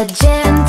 A gem.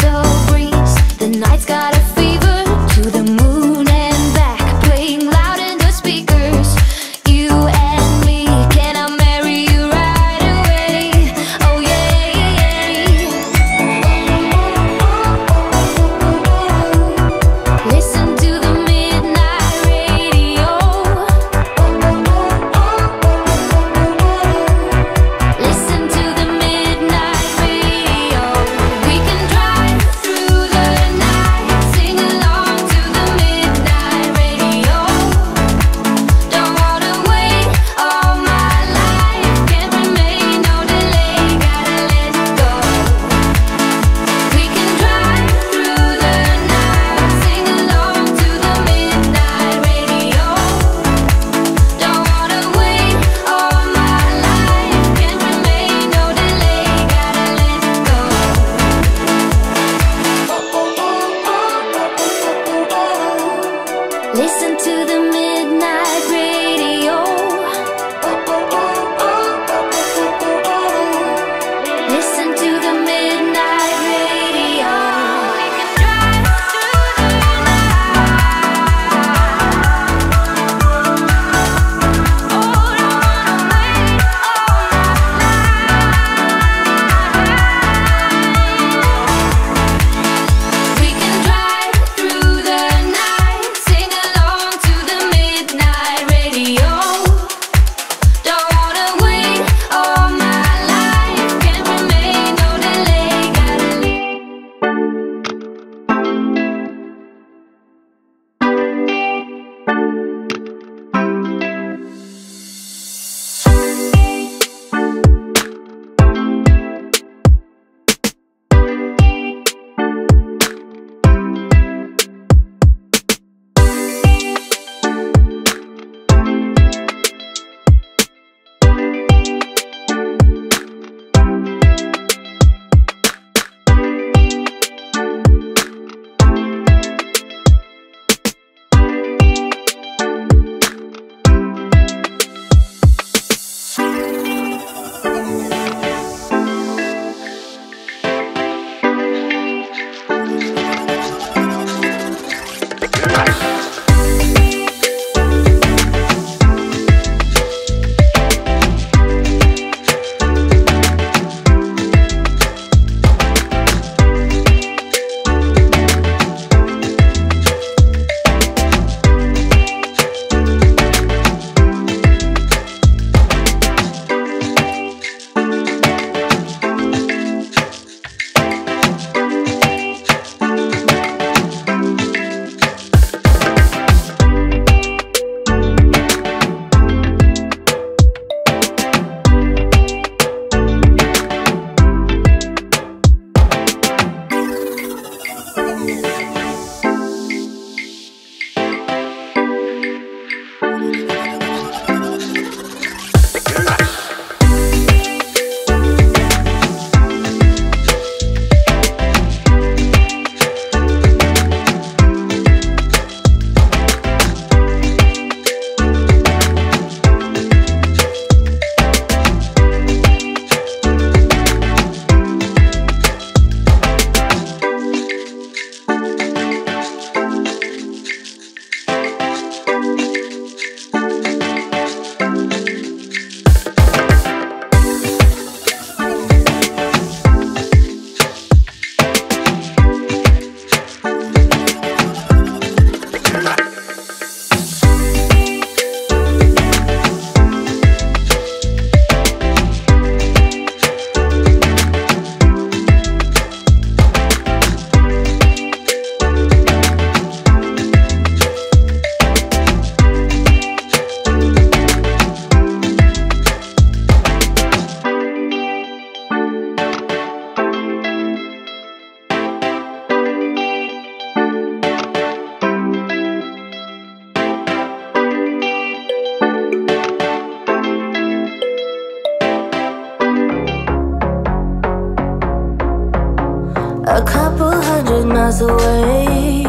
miles away.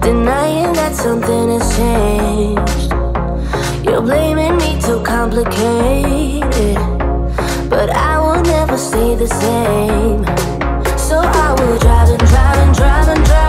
Denying that something has changed. You're blaming me to complicate it. But I will never stay the same. So I will drive and drive and drive and drive.